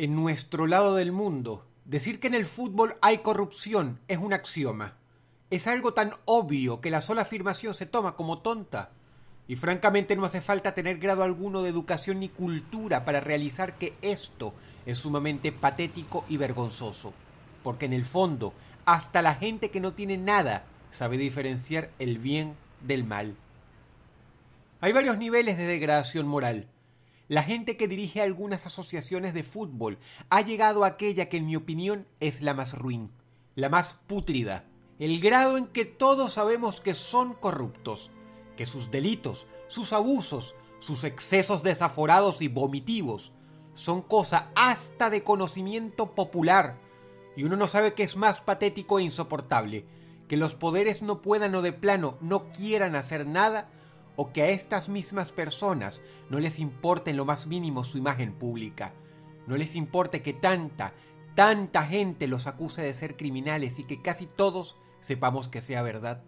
En nuestro lado del mundo, decir que en el fútbol hay corrupción es un axioma. Es algo tan obvio que la sola afirmación se toma como tonta. Y francamente no hace falta tener grado alguno de educación ni cultura para realizar que esto es sumamente patético y vergonzoso. Porque en el fondo, hasta la gente que no tiene nada sabe diferenciar el bien del mal. Hay varios niveles de degradación moral. La gente que dirige algunas asociaciones de fútbol ha llegado a aquella que en mi opinión es la más ruin, la más pútrida, el grado en que todos sabemos que son corruptos, que sus delitos, sus abusos, sus excesos desaforados y vomitivos son cosa hasta de conocimiento popular, y uno no sabe qué es más patético e insoportable, que los poderes no puedan o de plano no quieran hacer nada o que a estas mismas personas no les importe en lo más mínimo su imagen pública, no les importe que tanta, tanta gente los acuse de ser criminales y que casi todos sepamos que sea verdad.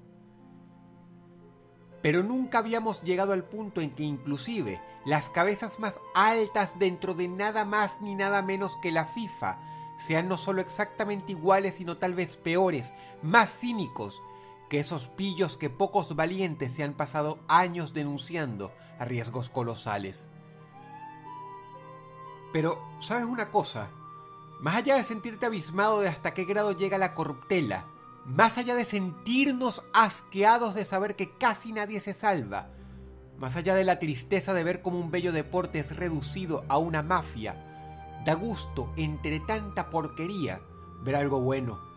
Pero nunca habíamos llegado al punto en que inclusive las cabezas más altas dentro de nada más ni nada menos que la FIFA sean no solo exactamente iguales, sino tal vez peores, más cínicos que esos pillos que pocos valientes se han pasado años denunciando a riesgos colosales. Pero, ¿sabes una cosa? Más allá de sentirte abismado de hasta qué grado llega la corruptela, más allá de sentirnos asqueados de saber que casi nadie se salva, más allá de la tristeza de ver cómo un bello deporte es reducido a una mafia, da gusto, entre tanta porquería, ver algo bueno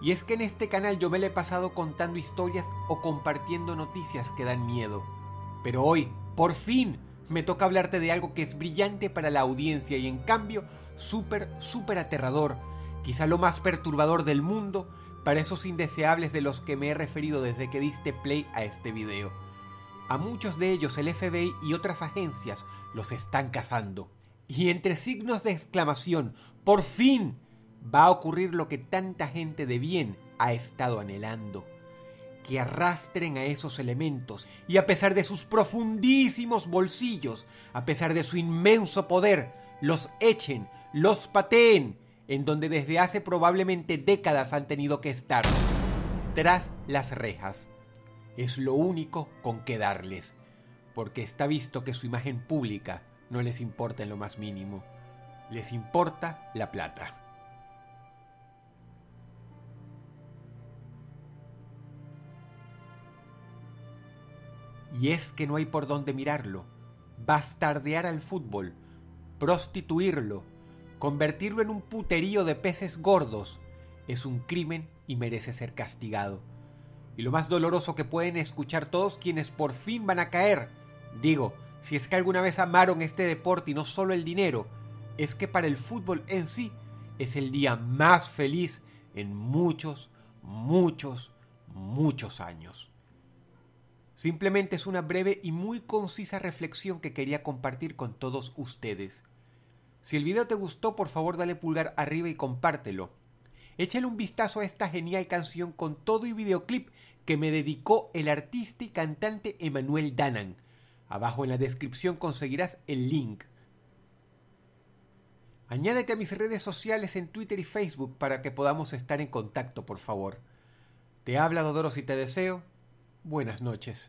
y es que en este canal yo me lo he pasado contando historias o compartiendo noticias que dan miedo. Pero hoy, por fin, me toca hablarte de algo que es brillante para la audiencia y en cambio súper, súper aterrador, quizá lo más perturbador del mundo para esos indeseables de los que me he referido desde que diste play a este video. A muchos de ellos el FBI y otras agencias los están cazando. Y entre signos de exclamación, por fin, va a ocurrir lo que tanta gente de bien ha estado anhelando, que arrastren a esos elementos y a pesar de sus profundísimos bolsillos, a pesar de su inmenso poder, los echen, los pateen, en donde desde hace probablemente décadas han tenido que estar, tras las rejas. Es lo único con que darles, porque está visto que su imagen pública no les importa en lo más mínimo, les importa la plata. Y es que no hay por dónde mirarlo. Bastardear al fútbol, prostituirlo, convertirlo en un puterío de peces gordos, es un crimen y merece ser castigado. Y lo más doloroso que pueden escuchar todos quienes por fin van a caer, digo, si es que alguna vez amaron este deporte y no solo el dinero, es que para el fútbol en sí es el día más feliz en muchos, muchos, muchos años. Simplemente es una breve y muy concisa reflexión que quería compartir con todos ustedes. Si el video te gustó, por favor dale pulgar arriba y compártelo. Échale un vistazo a esta genial canción con todo y videoclip que me dedicó el artista y cantante Emanuel Danan. Abajo en la descripción conseguirás el link. Añádete a mis redes sociales en Twitter y Facebook para que podamos estar en contacto, por favor. Te habla Dodoros y te deseo Buenas noches.